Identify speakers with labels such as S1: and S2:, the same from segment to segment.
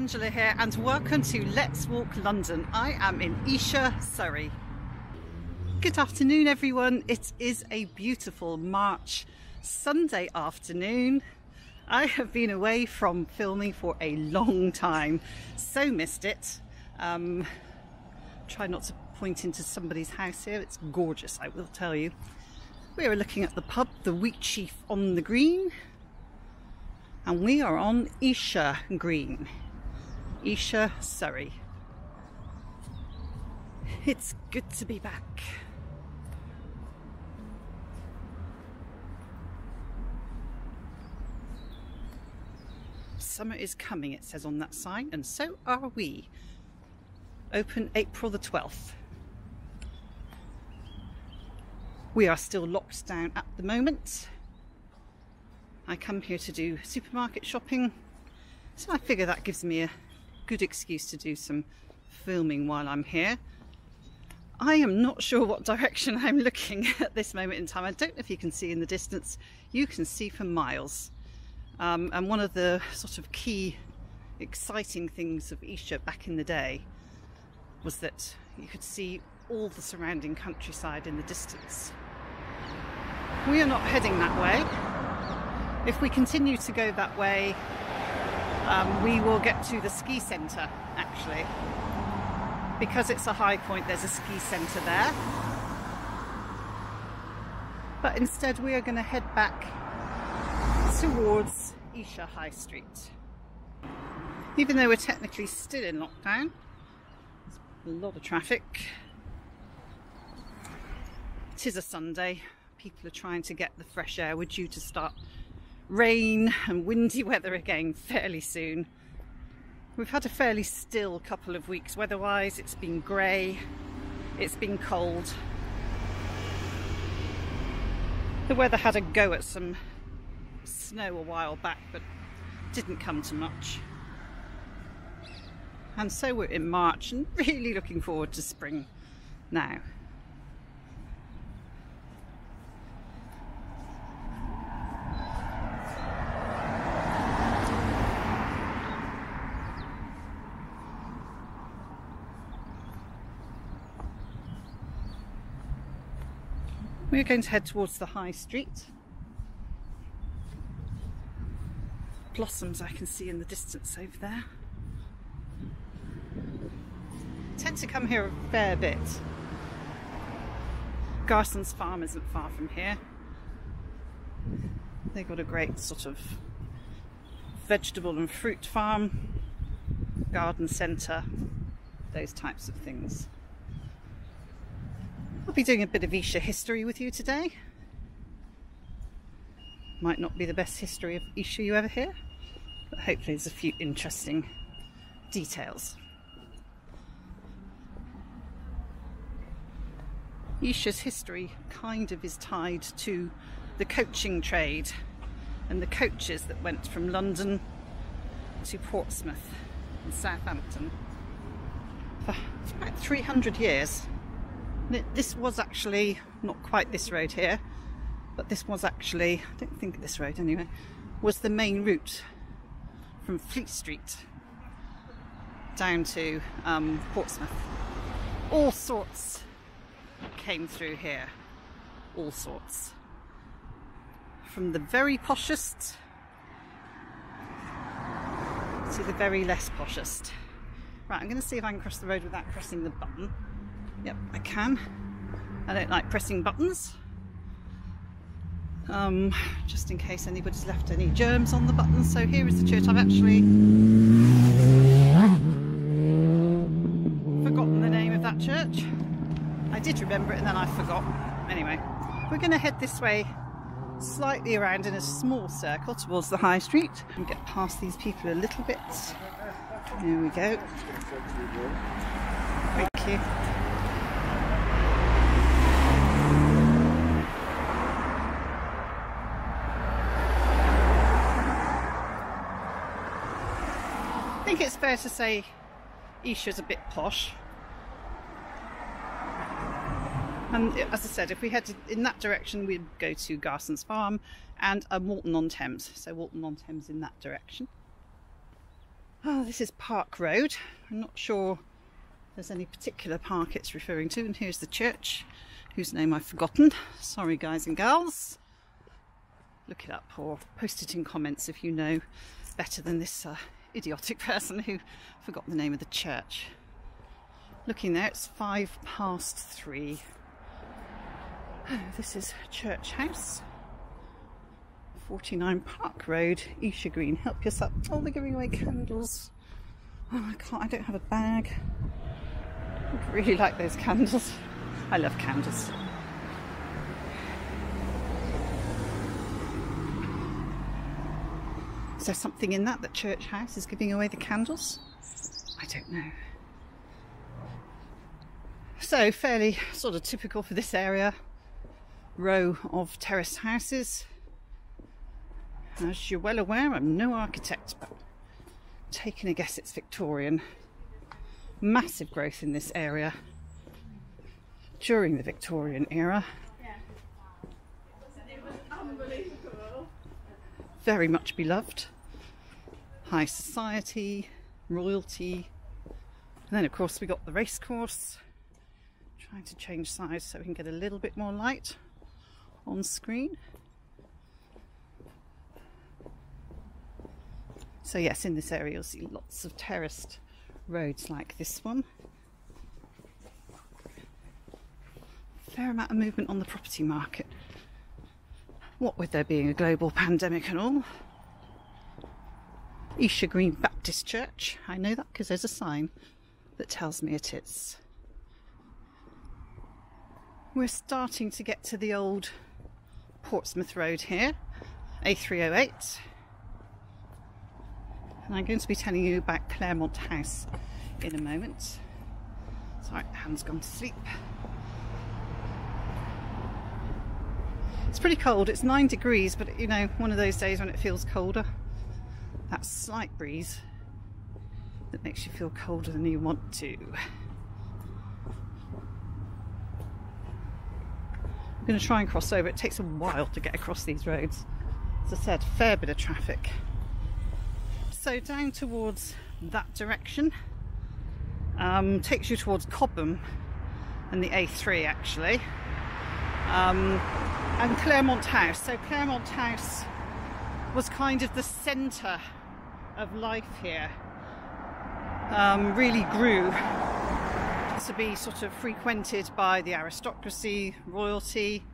S1: Angela here and welcome to Let's Walk London. I am in Esher, Surrey. Good afternoon everyone. It is a beautiful March Sunday afternoon. I have been away from filming for a long time, so missed it. Um, try not to point into somebody's house here, it's gorgeous I will tell you. We are looking at the pub, the Wheatsheaf on the Green, and we are on Esher Green, Esher, Surrey. It's good to be back. Summer is coming, it says on that sign, and so are we. Open April the 12th. We are still locked down at the moment. I come here to do supermarket shopping, so I figure that gives me a good excuse to do some filming while I'm here. I am not sure what direction I'm looking at this moment in time. I don't know if you can see in the distance. You can see for miles. Um, and one of the sort of key exciting things of Esher back in the day was that you could see all the surrounding countryside in the distance. We are not heading that way. If we continue to go that way, um, we will get to the ski centre actually. Because it's a high point, there's a ski centre there. But instead, we are going to head back towards Esher High Street. Even though we're technically still in lockdown, there's a lot of traffic. It is a Sunday. People are trying to get the fresh air. We're due to start rain and windy weather again fairly soon. We've had a fairly still couple of weeks weather-wise. It's been grey, it's been cold. The weather had a go at some snow a while back, but didn't come to much. And so we're in March and really looking forward to spring now. We're going to head towards the high street. Blossoms I can see in the distance over there. tend to come here a fair bit. Garson's farm isn't far from here. They've got a great sort of vegetable and fruit farm, garden centre, those types of things. I'll be doing a bit of Esher history with you today. Might not be the best history of Esher you ever hear, but hopefully there's a few interesting details. Esher's history kind of is tied to the coaching trade and the coaches that went from London to Portsmouth and Southampton for about 300 years. This was actually, not quite this road here, but this was actually, I don't think this road anyway, was the main route from Fleet Street down to um, Portsmouth. All sorts came through here, all sorts. From the very poshest to the very less poshest. Right, I'm going to see if I can cross the road without pressing the button. Yep, I can. I don't like pressing buttons. Um, just in case anybody's left any germs on the buttons. So here is the church. I've actually forgotten the name of that church. I did remember it and then I forgot. Anyway, we're going to head this way slightly around in a small circle towards the high street and get past these people a little bit. There we go. Thank you. Fair to say Esher's a bit posh. And as I said, if we headed in that direction, we'd go to Garson's Farm and a Walton on Thames. So Walton on Thames in that direction. Oh, this is Park Road. I'm not sure there's any particular park it's referring to. And here's the church, whose name I've forgotten. Sorry, guys and girls. Look it up or post it in comments if you know better than this uh, idiotic person who forgot the name of the church. Looking there, it's five past three. This is Church House. 49 Park Road, Esher Green. Help yourself. Oh, they're giving away candles. Oh, I can't, I don't have a bag. I really like those candles. I love candles. There something in that that Church House is giving away the candles? I don't know. So, fairly sort of typical for this area row of terraced houses. As you're well aware, I'm no architect, but taking a guess it's Victorian. Massive growth in this area during the Victorian era. Very much beloved. High society, royalty. And then, of course, we got the racecourse. Trying to change size so we can get a little bit more light on screen. So yes, in this area you'll see lots of terraced roads like this one. Fair amount of movement on the property market. What with there being a global pandemic and all. Esher Green Baptist Church. I know that because there's a sign that tells me it is. We're starting to get to the old Portsmouth Road here, A308. And I'm going to be telling you about Claremont House in a moment. Sorry, Han's gone to sleep. It's pretty cold, it's nine degrees, but you know, one of those days when it feels colder. That slight breeze that makes you feel colder than you want to. I'm going to try and cross over. It takes a while to get across these roads. As I said, fair bit of traffic. So down towards that direction um, takes you towards Cobham and the A3 actually. Um, and Claremont House. So Claremont House was kind of the centre of life here. Um, really grew to be sort of frequented by the aristocracy, royalty,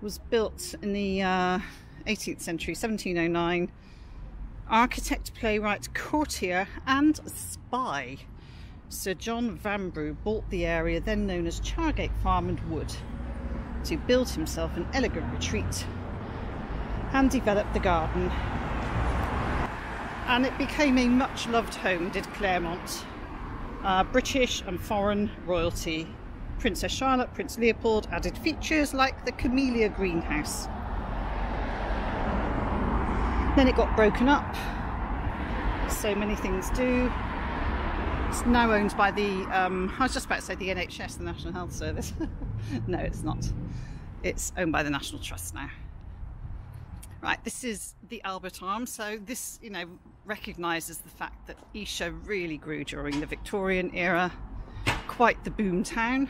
S1: was built in the uh, 18th century, 1709. Architect, playwright, courtier, and spy. Sir John Vanbrugh bought the area then known as Chargate Farm and Wood to build himself an elegant retreat and develop the garden. And it became a much loved home, did Claremont uh, British and foreign royalty. Princess Charlotte, Prince Leopold added features like the camellia greenhouse. Then it got broken up. So many things do. It's now owned by the, um, I was just about to say the NHS, the National Health Service. no, it's not. It's owned by the National Trust now. Right, this is the Albert Arms. So this, you know, recognises the fact that Esher really grew during the Victorian era. Quite the boom town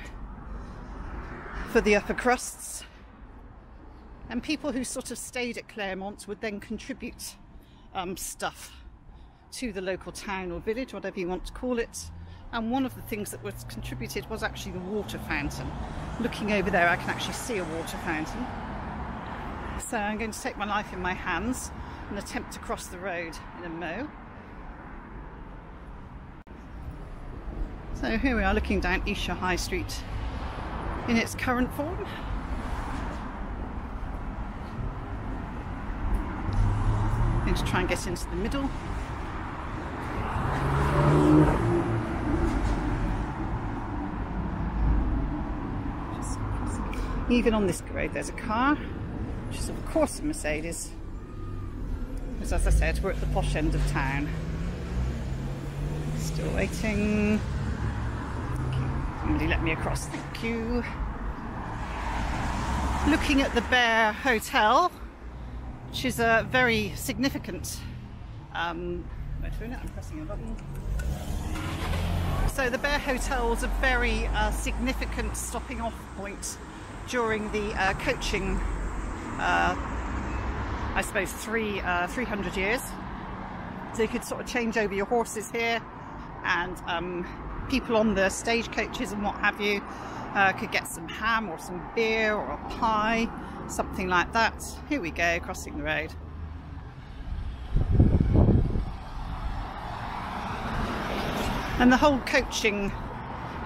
S1: for the upper crusts. And people who sort of stayed at Claremont would then contribute um, stuff to the local town or village, whatever you want to call it. And one of the things that was contributed was actually the water fountain. Looking over there, I can actually see a water fountain. So I'm going to take my life in my hands and attempt to cross the road in a mo. So here we are looking down Esher High Street in its current form. I'm going to try and get into the middle. Even on this road there's a car which is of course a Mercedes. Because as I said, we're at the posh end of town. Still waiting. Somebody let me across, thank you. Looking at the Bear Hotel, which is a very significant um. I'm pressing a button. So the Bear Hotel was a very uh, significant stopping off point during the uh, coaching, uh, I suppose, three, uh, 300 years. So you could sort of change over your horses here and um, people on the stagecoaches and what have you uh, could get some ham or some beer or a pie, something like that. Here we go, crossing the road. And the whole coaching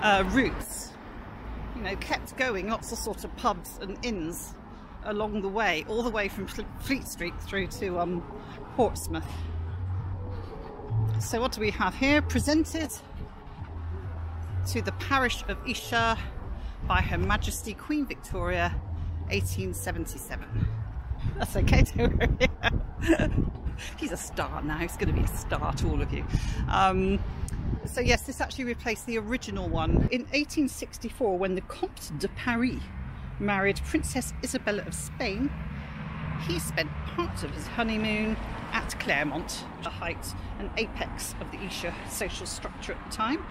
S1: uh, routes, you know, kept going, lots of sort of pubs and inns along the way, all the way from Fleet Street through to um, Portsmouth. So what do we have here? Presented to the parish of Esher by Her Majesty Queen Victoria 1877. That's okay, don't worry. He's a star now, he's going to be a star to all of you. Um, so yes, this actually replaced the original one. In 1864, when the Comte de Paris married Princess Isabella of Spain, he spent part of his honeymoon at Claremont, the height and apex of the Esher social structure at the time.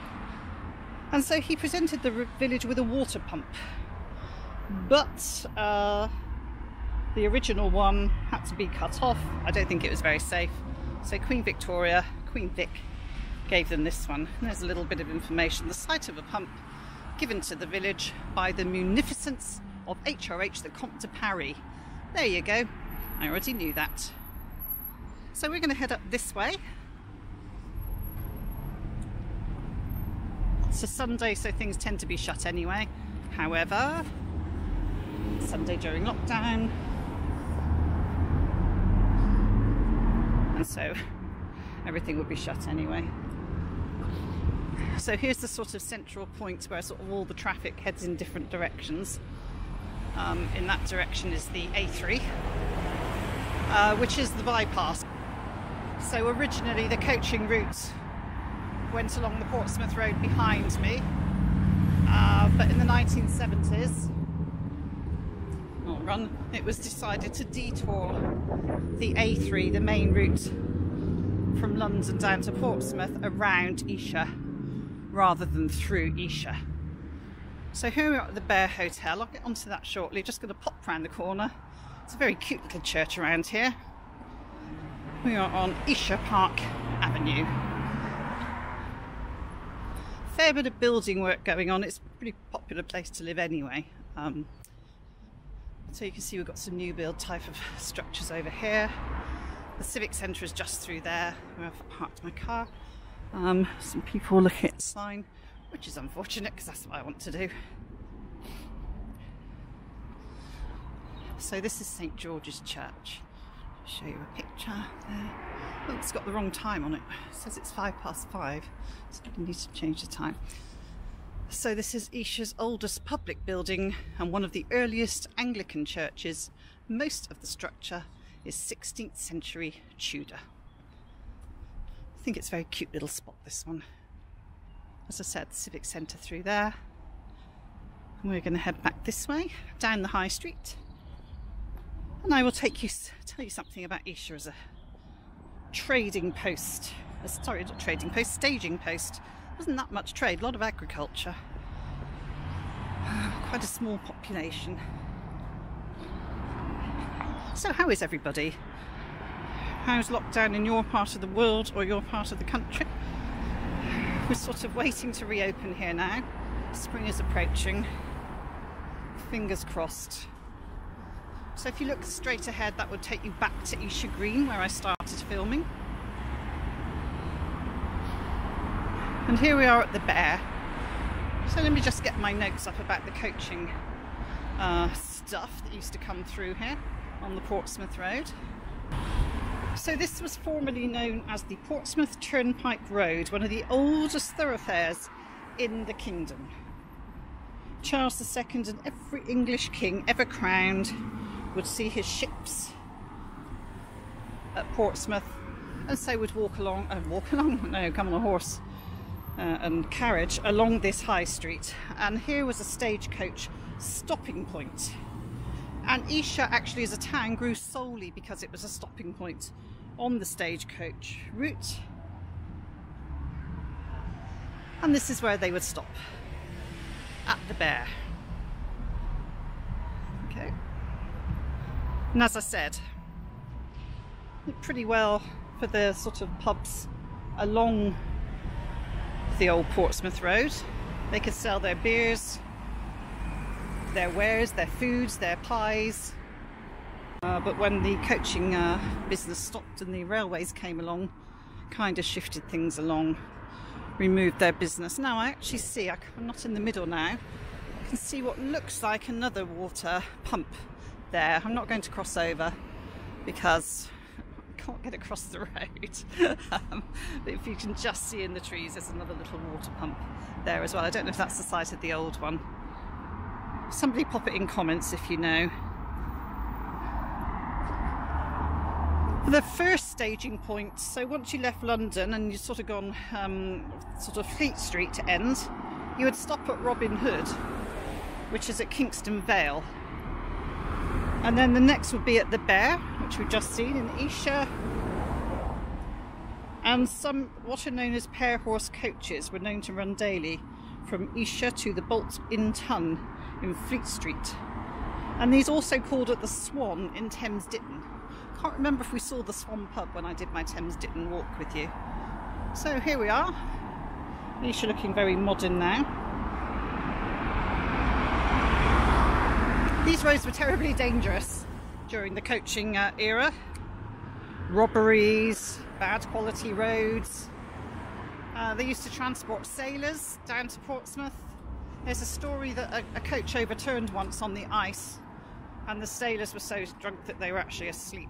S1: And so he presented the village with a water pump. But uh, the original one had to be cut off. I don't think it was very safe. So Queen Victoria, Queen Vic, gave them this one. And there's a little bit of information. The site of a pump given to the village by the munificence of HRH, the Comte de Paris. There you go. I already knew that. So we're going to head up this way. It's a Sunday, so things tend to be shut anyway. However, Sunday during lockdown. And so everything would be shut anyway. So here's the sort of central point where sort of all the traffic heads in different directions. Um, in that direction is the A3, uh, which is the bypass. So originally the coaching route went along the Portsmouth Road behind me, uh, but in the 1970s, oh, run, it was decided to detour the A3, the main route from London down to Portsmouth around Esher rather than through Esher. So here we are at the Bear Hotel. I'll get onto that shortly. Just going to pop round the corner. It's a very cute little church around here. We are on Esher Park Avenue. Fair bit of building work going on. It's a pretty popular place to live anyway. Um, so you can see we've got some new build type of structures over here. The Civic Centre is just through there where I've parked my car. Um, some people looking at the sign, which is unfortunate because that's what I want to do. So this is St George's Church. I'll show you a picture there. Oh, it's got the wrong time on it. It says it's five past five, so I need to change the time. So this is Esher's oldest public building and one of the earliest Anglican churches. Most of the structure is 16th century Tudor I think it's a very cute little spot, this one. As I said, Civic Centre through there. And we're going to head back this way, down the High Street. And I will take you, tell you something about Esher as a trading post. Uh, sorry, not trading post, staging post. Wasn't that much trade, a lot of agriculture. Quite a small population. So how is everybody? how's lockdown in your part of the world or your part of the country. We're sort of waiting to reopen here now. Spring is approaching. Fingers crossed. So if you look straight ahead, that would take you back to Esher Green where I started filming. And here we are at the Bear. So let me just get my notes up about the coaching uh, stuff that used to come through here on the Portsmouth Road. So this was formerly known as the Portsmouth Turnpike Road, one of the oldest thoroughfares in the kingdom. Charles II and every English king ever crowned would see his ships at Portsmouth and so would walk along, uh, walk along, no, come on a horse uh, and carriage along this high street. And here was a stagecoach stopping point. and Esher actually as a town grew solely because it was a stopping point on the stagecoach route And this is where they would stop at the Bear. Okay. And as I said, pretty well for the sort of pubs along the old Portsmouth Road. They could sell their beers, their wares, their foods, their pies. Uh, but when the coaching uh, business stopped and the railways came along, kind of shifted things along, removed their business. Now I actually see, I'm not in the middle now, I can see what looks like another water pump there. I'm not going to cross over because I can't get across the road. um, but if you can just see in the trees, there's another little water pump there as well. I don't know if that's the site of the old one. Somebody pop it in comments if you know. The first staging point, so once you left London and you sort of gone um, sort of Fleet Street to end, you would stop at Robin Hood, which is at Kingston Vale. And then the next would be at the Bear, which we've just seen in Esher. And some what are known as pair horse coaches were known to run daily from Esher to the Bolt in Tun in Fleet Street. And these also called at the Swan in Thames Ditton can't remember if we saw the Swan Pub when I did my Thames Ditton walk with you. So here we are. Esher looking very modern now. These roads were terribly dangerous during the coaching uh, era. Robberies, bad quality roads. Uh, they used to transport sailors down to Portsmouth. There's a story that a, a coach overturned once on the ice and the sailors were so drunk that they were actually asleep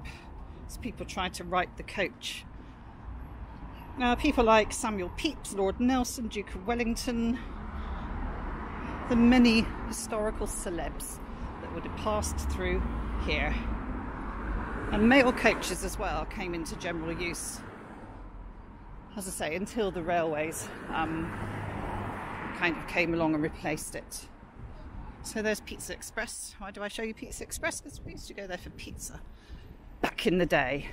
S1: as people tried to right the coach. Now, people like Samuel Pepys, Lord Nelson, Duke of Wellington, the many historical celebs that would have passed through here. And mail coaches as well came into general use, as I say, until the railways um, kind of came along and replaced it. So there's Pizza Express. Why do I show you Pizza Express? Because we used to go there for pizza back in the day.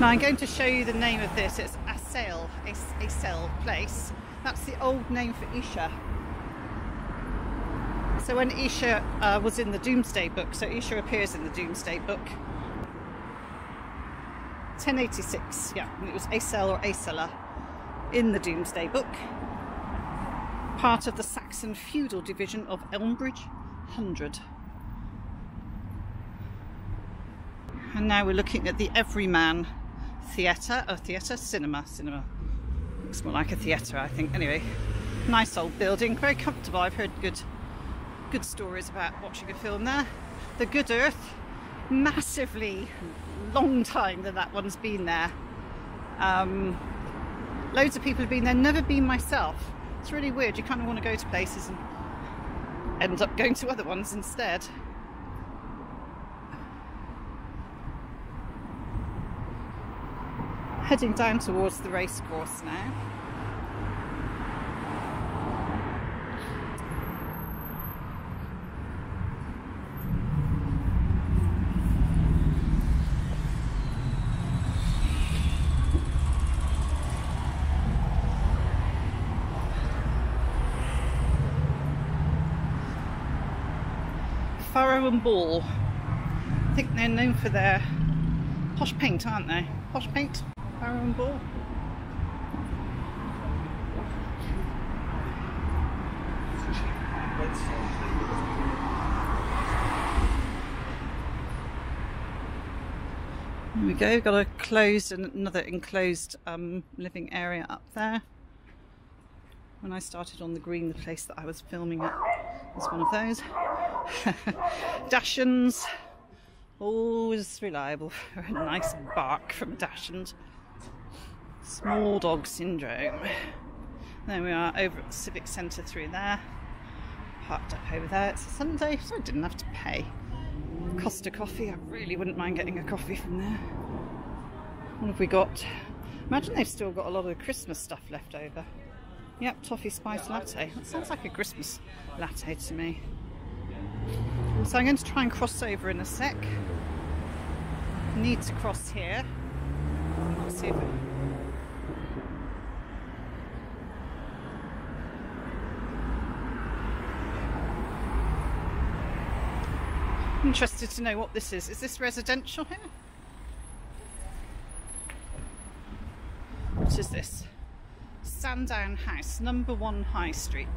S1: Now I'm going to show you the name of this. It's Assail, Assail Place. That's the old name for Esher. So when Esher uh, was in the Domesday Book, so Esher appears in the Domesday Book, 1086, yeah, it was Asel or Asela in the Domesday Book, part of the Saxon feudal division of Elmbridge Hundred. And now we're looking at the Everyman Theatre, oh theatre, cinema, cinema. Looks more like a theatre I think. Anyway, nice old building, very comfortable. I've heard good good stories about watching a film there. The Good Earth, massively long time that that one's been there. Um, loads of people have been there, never been myself. It's really weird. You kind of want to go to places and end up going to other ones instead. Heading down towards the racecourse now. And Ball. I think they're known for their posh paint, aren't they? Posh paint, and Ball. There we go, got a closed and another enclosed um, living area up there. When I started on the green, the place that I was filming at was one of those. Dachshunds, always reliable for a nice bark from Dachshund. Small dog syndrome. There we are over at the Civic Centre through there. Parked up over there. It's a Sunday, so I didn't have to pay. Costa Coffee, I really wouldn't mind getting a coffee from there. What have we got? Imagine they've still got a lot of Christmas stuff left over. Yep, toffee spice latte. That sounds like a Christmas latte to me. So I'm going to try and cross over in a sec. Need to cross here. Let's see if it... Interested to know what this is. Is this residential here? What is this? Sandown House, number one High Street.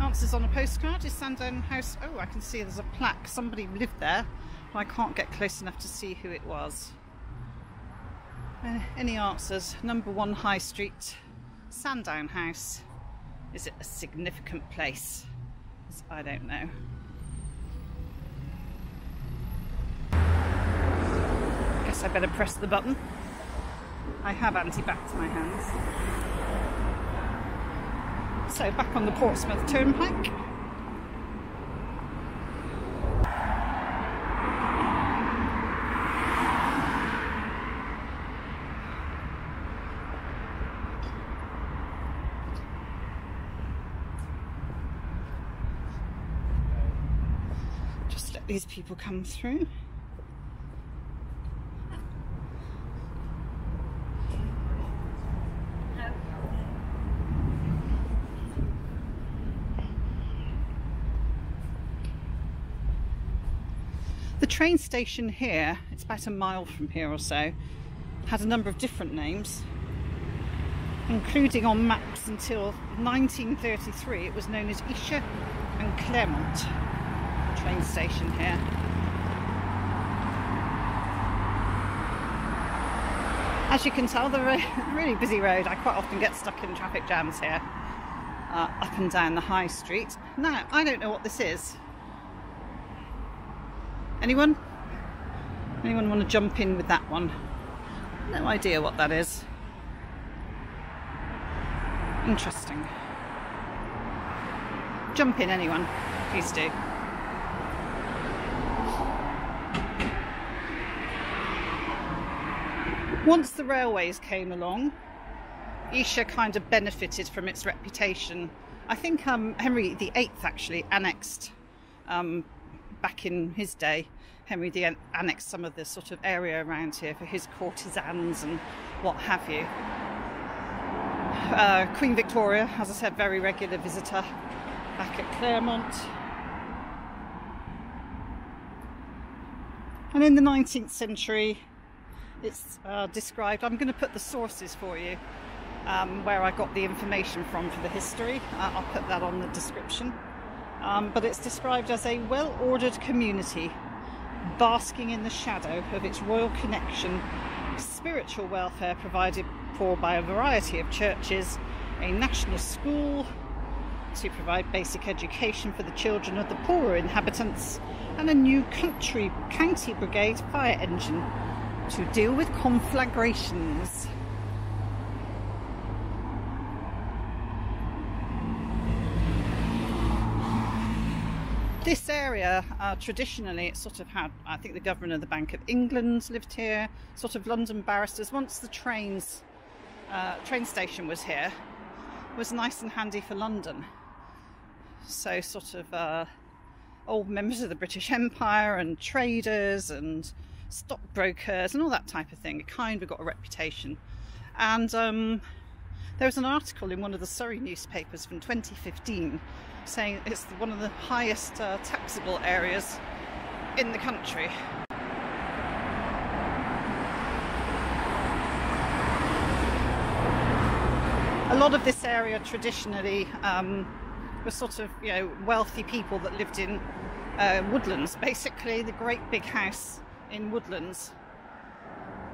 S1: Answers on a postcard. Is Sandown House... Oh, I can see there's a plaque. Somebody lived there. But I can't get close enough to see who it was. Uh, any answers? Number one High Street, Sandown House. Is it a significant place? I don't know. Guess I better press the button. I have anti-bac to my hands. So back on the Portsmouth Turnpike. Just let these people come through. Train station here, it's about a mile from here or so, had a number of different names, including on maps until 1933 it was known as Esher and Claremont train station here. As you can tell, a really busy road. I quite often get stuck in traffic jams here, uh, up and down the high street. Now, I don't know what this is. Anyone? Anyone want to jump in with that one? No idea what that is. Interesting. Jump in, anyone. Please do. Once the railways came along, Esher kind of benefited from its reputation. I think um, Henry VIII actually annexed um, back in his day, Henry the annexed some of the sort of area around here for his courtesans and what have you. Uh, Queen Victoria, as I said, very regular visitor back at Claremont. And in the 19th century, it's uh, described, I'm going to put the sources for you, um, where I got the information from for the history. Uh, I'll put that on the description um, but it's described as a well ordered community basking in the shadow of its royal connection, spiritual welfare provided for by a variety of churches, a national school to provide basic education for the children of the poorer inhabitants, and a new country county brigade fire engine to deal with conflagrations. This area, uh, traditionally, it sort of had, I think the governor of the Bank of England lived here, sort of London barristers. Once the trains, uh, train station was here, was nice and handy for London. So sort of uh, old members of the British Empire and traders and stockbrokers and all that type of thing. Kind of got a reputation. And um, there was an article in one of the Surrey newspapers from 2015 saying it's one of the highest uh, taxable areas in the country. A lot of this area traditionally um, was sort of, you know, wealthy people that lived in uh, woodlands, basically the great big house in woodlands.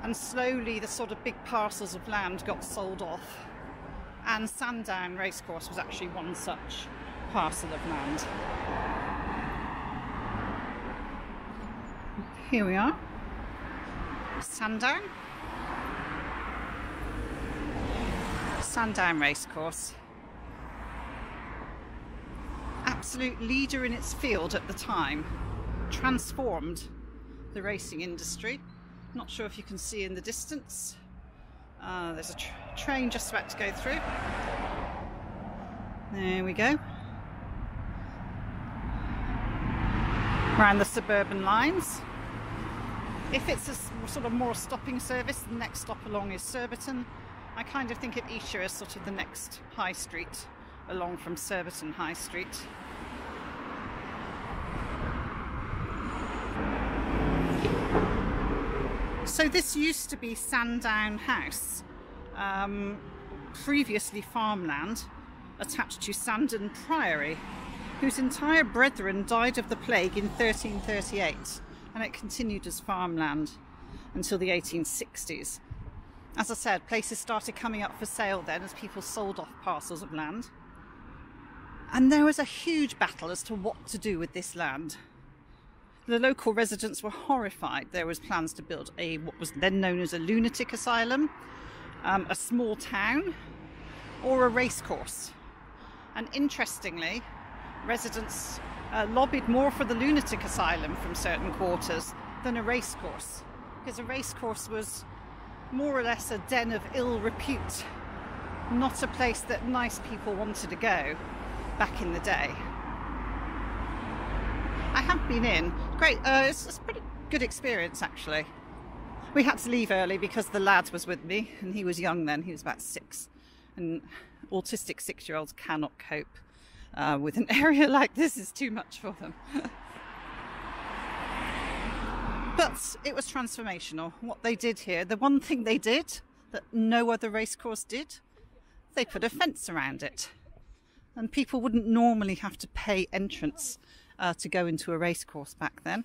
S1: And slowly the sort of big parcels of land got sold off. And Sandown Racecourse was actually one such parcel of land. Here we are, Sandown. Sandown Racecourse. Absolute leader in its field at the time. Transformed the racing industry. Not sure if you can see in the distance. Uh, there's a tr train just about to go through. There we go. Around the suburban lines. If it's a sort of more stopping service, the next stop along is Surbiton. I kind of think of Esher as sort of the next high street along from Surbiton High Street. So this used to be Sandown House, um, previously farmland, attached to Sandon Priory, whose entire brethren died of the plague in 1338, and it continued as farmland until the 1860s. As I said, places started coming up for sale then as people sold off parcels of land. And there was a huge battle as to what to do with this land. The local residents were horrified. There was plans to build a what was then known as a lunatic asylum, um, a small town, or a racecourse. And interestingly, residents uh, lobbied more for the lunatic asylum from certain quarters than a racecourse, because a racecourse was more or less a den of ill repute, not a place that nice people wanted to go back in the day. I have been in. Great, uh, it's, it's a pretty good experience actually. We had to leave early because the lad was with me and he was young then, he was about six. And autistic six year olds cannot cope uh, with an area like this, is too much for them. but it was transformational. What they did here, the one thing they did that no other racecourse did, they put a fence around it. And people wouldn't normally have to pay entrance uh, to go into a racecourse back then.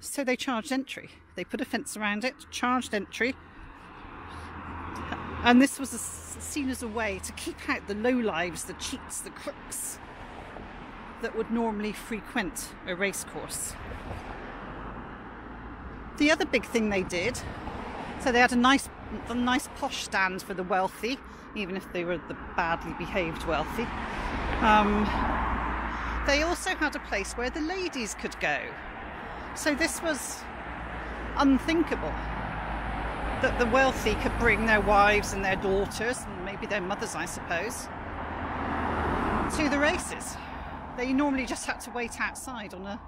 S1: So they charged entry. They put a fence around it, charged entry, and this was a, seen as a way to keep out the lowlives, the cheats, the crooks that would normally frequent a racecourse. The other big thing they did, so they had a nice, a nice posh stand for the wealthy, even if they were the badly behaved wealthy. Um, they also had a place where the ladies could go. So this was unthinkable that the wealthy could bring their wives and their daughters, and maybe their mothers, I suppose, to the races. They normally just had to wait outside on a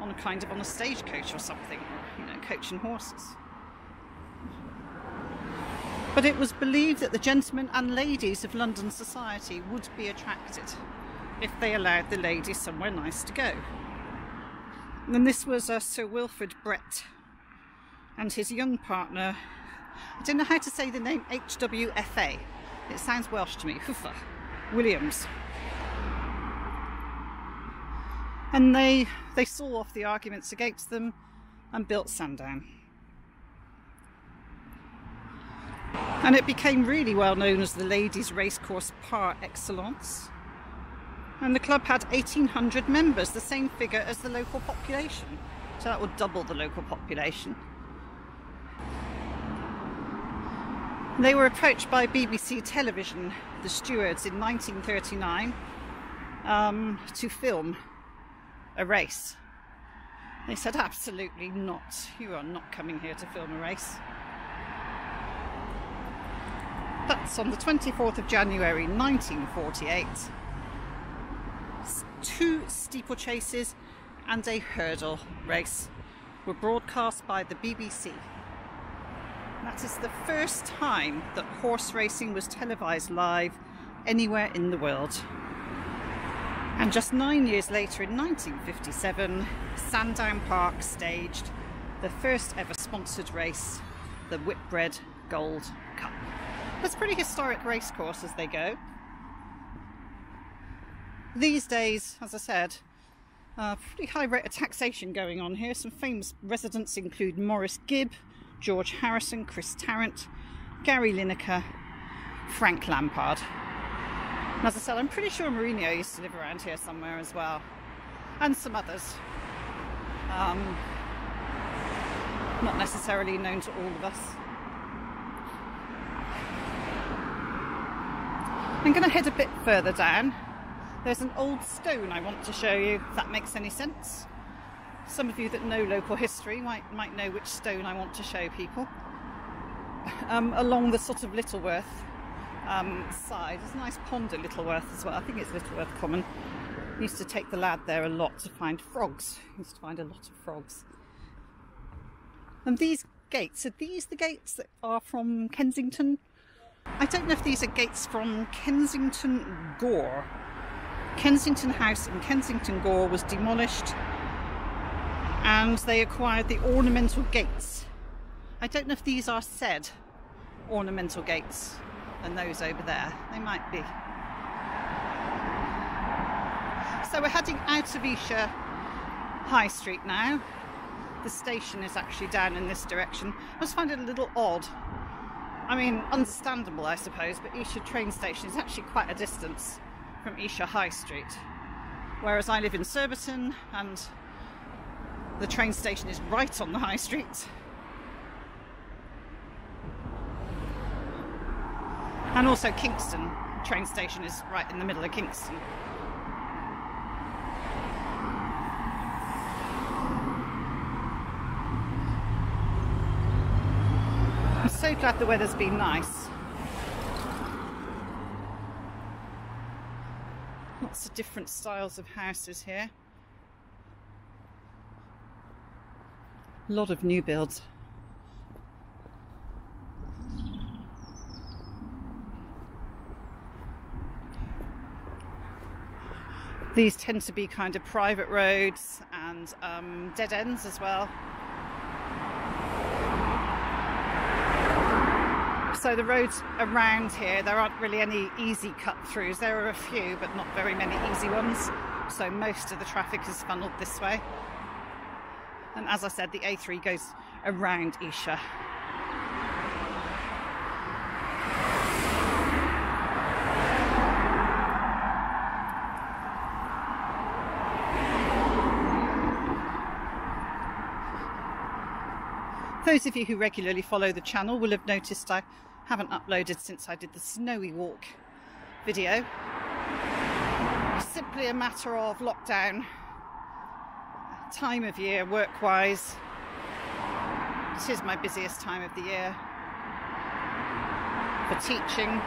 S1: on a kind of on a stagecoach or something, you know, coach and horses. But it was believed that the gentlemen and ladies of London society would be attracted if they allowed the ladies somewhere nice to go. And this was uh, Sir Wilfrid Brett and his young partner, I don't know how to say the name HWFA. It sounds Welsh to me, Hwfa Williams. And they, they saw off the arguments against them and built Sandown. And it became really well known as the ladies' racecourse par excellence. And the club had 1,800 members, the same figure as the local population. So that would double the local population. They were approached by BBC Television, the stewards, in 1939 um, to film a race. They said, absolutely not. You are not coming here to film a race. But on the 24th of January 1948, two steeplechases and a hurdle race were broadcast by the BBC. That is the first time that horse racing was televised live anywhere in the world. And just nine years later, in 1957, Sandown Park staged the first ever sponsored race, the Whitbread Gold Cup. It's a pretty historic racecourse as they go. These days, as I said, a pretty high rate of taxation going on here. Some famous residents include Maurice Gibb, George Harrison, Chris Tarrant, Gary Lineker, Frank Lampard. And as I said, I'm pretty sure Mourinho used to live around here somewhere as well, and some others. Um, not necessarily known to all of us. I'm going to head a bit further down. There's an old stone I want to show you, if that makes any sense. Some of you that know local history might, might know which stone I want to show people. Um, along the sort of Littleworth um, side, there's a nice pond at Littleworth as well. I think it's Littleworth Common. I used to take the lad there a lot to find frogs. I used to find a lot of frogs. And these gates, are these the gates that are from Kensington? I don't know if these are gates from Kensington Gore. Kensington House in Kensington Gore was demolished and they acquired the ornamental gates. I don't know if these are said ornamental gates and those over there. They might be. So we're heading out of Esher High Street now. The station is actually down in this direction. I just find it a little odd. I mean, understandable, I suppose, but Esher train station is actually quite a distance from Esher High Street. Whereas I live in Surbiton and the train station is right on the high street. And also Kingston train station is right in the middle of Kingston. I'm so glad the weather's been nice. Lots of different styles of houses here. A lot of new builds. These tend to be kind of private roads and um, dead ends as well. So the roads around here, there aren't really any easy cut throughs. There are a few, but not very many easy ones. So most of the traffic is funneled this way. And as I said, the A3 goes around Esher. Those of you who regularly follow the channel will have noticed I haven't uploaded since I did the snowy walk video. It's simply a matter of lockdown time of year work wise. This is my busiest time of the year for teaching.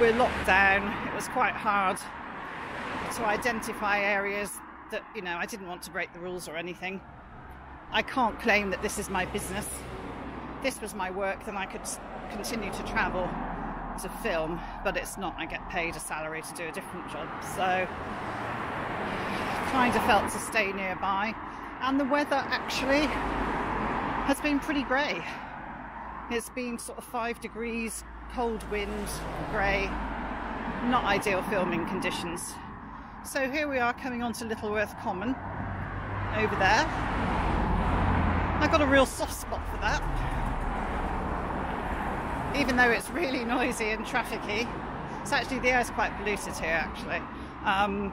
S1: We're locked down. It was quite hard to identify areas that, you know, I didn't want to break the rules or anything. I can't claim that this is my business. This was my work, then I could continue to travel to film, but it's not. I get paid a salary to do a different job. So kind of felt to stay nearby. And the weather actually has been pretty grey. It's been sort of five degrees, cold wind, grey, not ideal filming conditions. So here we are coming onto Littleworth Common over there. I got a real soft spot for that. Even though it's really noisy and trafficy, it's actually the air's quite polluted here actually. Um,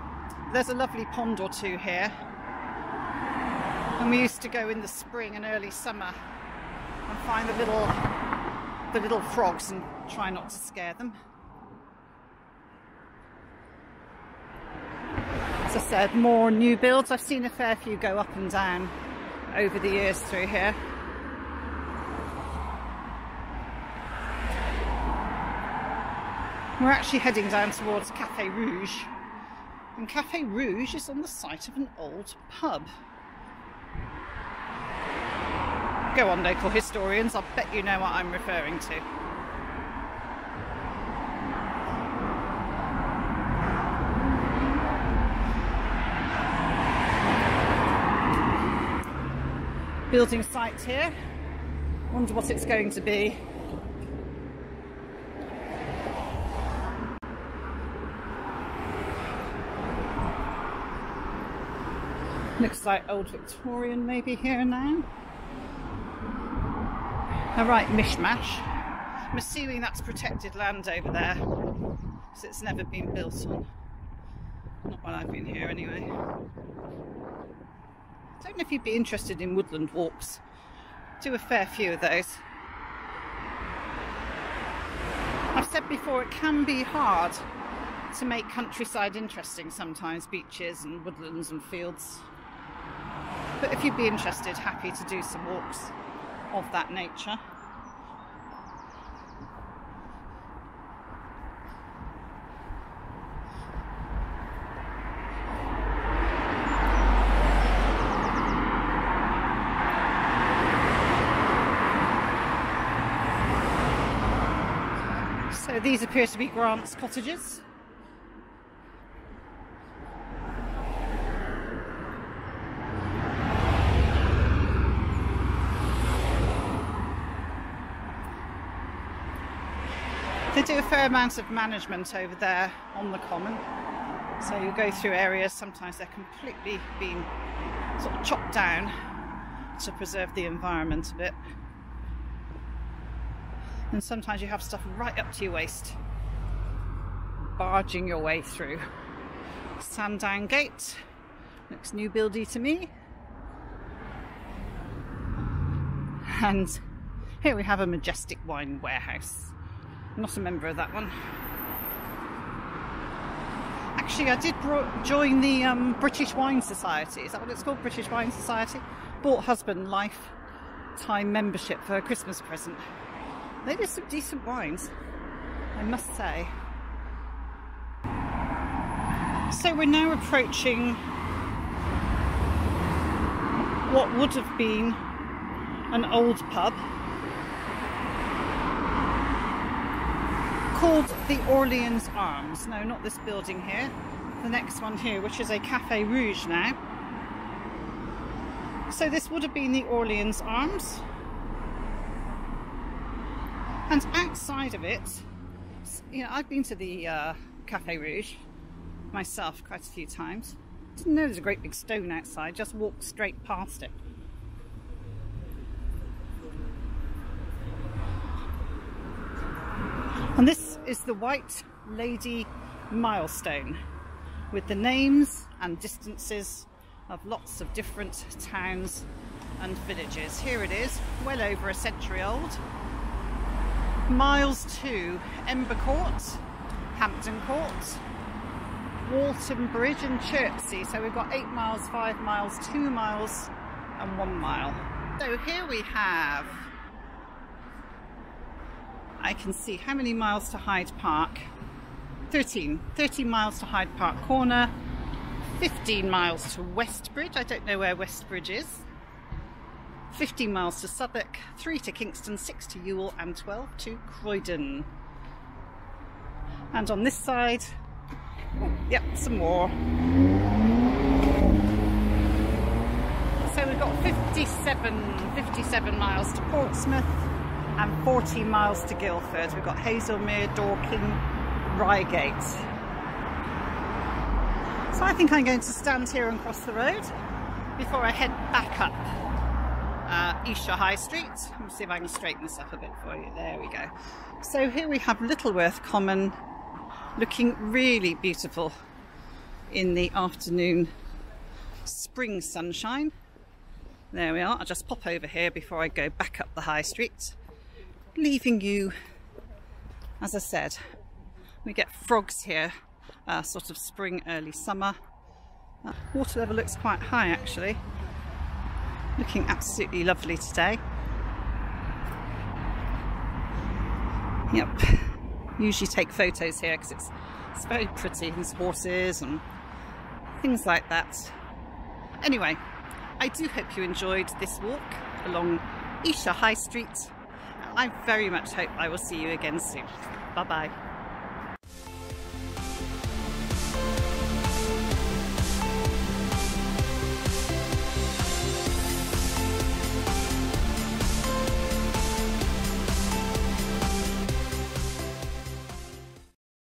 S1: there's a lovely pond or two here. And we used to go in the spring and early summer and find the little the little frogs and try not to scare them. As I said, more new builds. I've seen a fair few go up and down over the years through here. We're actually heading down towards Cafe Rouge. And Cafe Rouge is on the site of an old pub. Go on, local historians, I bet you know what I'm referring to. Building site here. Wonder what it's going to be. Looks like old Victorian maybe here now. A right mishmash. I'm assuming that's protected land over there, because it's never been built on. Not while I've been here anyway. I don't know if you'd be interested in woodland walks. Do a fair few of those. I've said before it can be hard to make countryside interesting sometimes, beaches and woodlands and fields. But if you'd be interested, happy to do some walks of that nature. So these appear to be Grant's cottages. Do a fair amount of management over there on the common. So you go through areas, sometimes they're completely being sort of chopped down to preserve the environment a bit. And sometimes you have stuff right up to your waist, barging your way through. Sandown Gate looks new buildy to me. And here we have a majestic wine warehouse. Not a member of that one. Actually, I did join the um, British Wine Society. Is that what it's called? British Wine Society. Bought husband lifetime membership for a Christmas present. They do some decent wines, I must say. So we're now approaching what would have been an old pub called the Orleans Arms. No, not this building here. The next one here, which is a Cafe Rouge now. So this would have been the Orleans Arms. And outside of it, you know, I've been to the uh, Cafe Rouge myself quite a few times. Didn't know there's a great big stone outside, just walked straight past it. And this is the White Lady milestone with the names and distances of lots of different towns and villages. Here it is, well over a century old. Miles to Ember Court, Hampton Court, Walton Bridge and Chertsey. So we've got eight miles, five miles, two miles and one mile. So here we have I can see how many miles to Hyde Park. 13. 13 miles to Hyde Park Corner. 15 miles to Westbridge. I don't know where Westbridge is. 15 miles to Southwark, 3 to Kingston, 6 to Ewell and 12 to Croydon. And on this side, oh, yep, some more. So we've got 57, 57 miles to Portsmouth, and 14 miles to Guildford. We've got Haslemere, Dorking, Reigate. So I think I'm going to stand here and cross the road before I head back up uh, High Street. Let me see if I can straighten this up a bit for you. There we go. So here we have Littleworth Common looking really beautiful in the afternoon spring sunshine. There we are. I'll just pop over here before I go back up the high street leaving you, as I said, we get frogs here, uh, sort of spring, early summer. Uh, water level looks quite high actually. Looking absolutely lovely today. Yep, usually take photos here because it's, it's very pretty. There's horses and things like that. Anyway, I do hope you enjoyed this walk along Esher High Street I very much hope I will see you again soon. Bye bye.